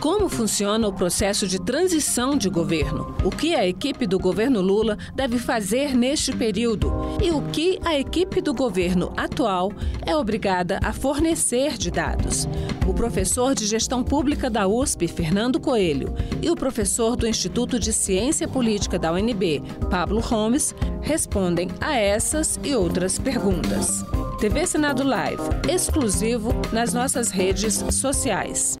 Como funciona o processo de transição de governo? O que a equipe do governo Lula deve fazer neste período? E o que a equipe do governo atual é obrigada a fornecer de dados? O professor de gestão pública da USP, Fernando Coelho, e o professor do Instituto de Ciência Política da UNB, Pablo Holmes, respondem a essas e outras perguntas. TV Senado Live, exclusivo nas nossas redes sociais.